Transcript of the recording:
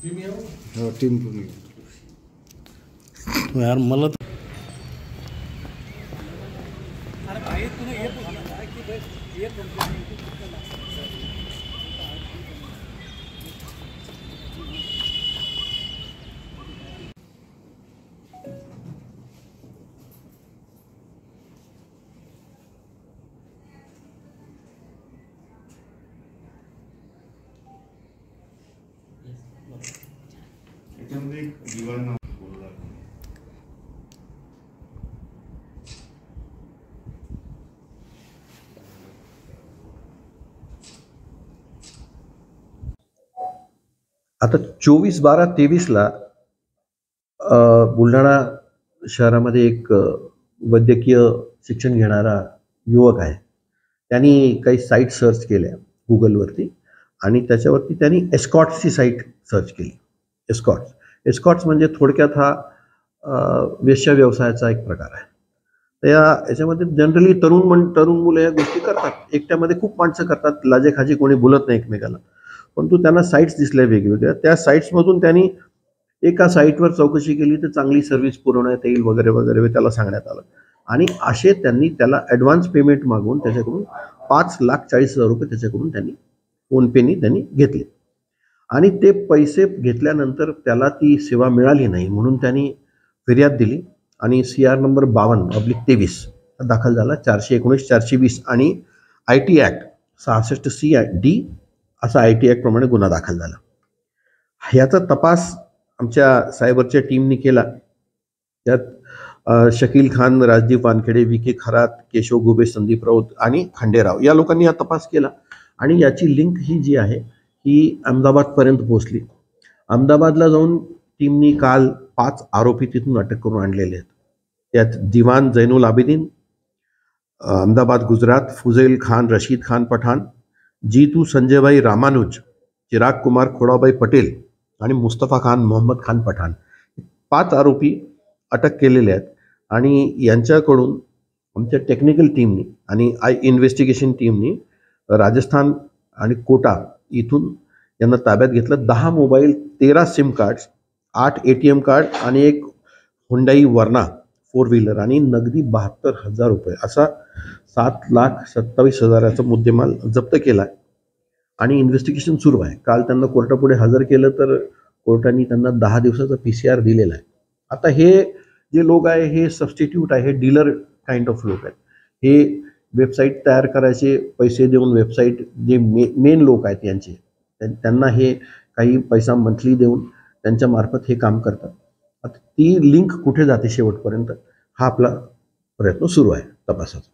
हो टीम पूर्ण यार मला तर- याच्यामध्ये एक दिवाण नाव बोलला आता चोवीस बारा तेवीसला बुलढाणा शहरामध्ये एक वैद्यकीय शिक्षण घेणारा युवक आहे. त्यांनी काही साईट सर्च केल्या गुगलवरती आणि त्याच्यावरती त्यांनी एस्कॉट्सची साईट सर्च केली. एस्कॉट्स एस्कॉट्स म्हणजे थोडक्यात हा वेश्या व्यवसायाचा एक प्रकार आहे. तर या याच्यामध्ये जनरली तरुण म्हण तरुण मुलं या गोष्टी करतात. एकट्यामध्ये खूप माणसं करतात. लाजेखाजी कोणी बोलत नाही एकमेकाला. परंतु त्यांना साईट्स दिसल्या वेगवेगळ्या. त्या साईट्समधून त्यांनी एका साईटवर चौकशी केली तर चांगली सर्व्हिस पुरवण्यात येईल वगैरे वगैरे त्याला सांगण्यात आलं. आणि असे त्यांनी त्याला ॲडव्हान्स पेमेंट मागून त्याच्याकडून पाच लाख चाळीस हजार रुपये त्याच्याकडून त्यांनी फोनपेनी त्यांनी घेतले. आणि ते पैसे घेतल्यानंतर त्याला ती सेवा मिळाली नाही म्हणून त्यांनी फिर्याद दिली. आणि सी आर नंबर बावन्न पब्लिक तेवीस दाखल झाला. चारशे एकोणीस चारशे वीस आणि आय टी ॲक्ट सहासष्ट सी आय डी असा आय टी ॲक्टप्रमाणे गुन्हा दाखल झाला. ह्याचा तपास आमच्या सायबरच्या टीमने केला. त्यात शकील खान राजदीप वानखेडे विखे खरात केशव गुबे संदीप राऊत आणि खांडेराव या लोकांनी हा तपास केला. आणि याची लिंक ही जी आहे ही अहमदाबादपर्यंत पोहोचली. अहमदाबादला जाऊन टीमनी काल पाच आरोपी तिथून अटक करून आणलेले आहेत. त्यात दिवान जैनुल आबिदीन अहमदाबाद गुजरात फुझैल खान रशीद खान पठाण जीतू संजयभाई रामानुज चिराग कुमार खोडाबाई पटेल आणि मुस्तफा खान मोहम्मद खान पठाण पाच आरोपी अटक केलेले आहेत आणि यांच्याकडून आमच्या टेक्निकल टीमनी आणि आय इन्व्हेस्टिगेशन टीमनी राजस्थान आणि कोटा इथून यांना ताब्यात घेतलं. दहा मोबाईल तेरा सिम कार्ड्स आठ ए टी एम कार्ड आणि एक हुंडाई वर्ना फोर व्हीलर आणि नगदी बहात्तर हजार रुपये असा सात लाख सत्तावीस हजाराचा मुद्देमाल जप्त केला आहे आणि इन्व्हेस्टिगेशन सुरू आहे. काल त्यांना कोर्टापुढे हजर केलं तर कोर्टाने त्यांना दहा दिवसाचा पी सी आर दिलेला आहे. आता हे जे लोक आहे हे सबस्टिट्यूट आहे हे डीलर काइंड ऑफ लोक आहेत. हे वेबसाईट तयार करायचे पैसे देऊन वेबसाईट जे मे मेन लोक आहेत यांचे त्यां- त्यांना हे काही पैसा मंथली देऊन त्यांच्या मार्फत हे काम करतात. आता ती लिंक कुठे जाते शेवटपर्यंत हा आपला प्रयत्न सुरू आहे तपासाचा.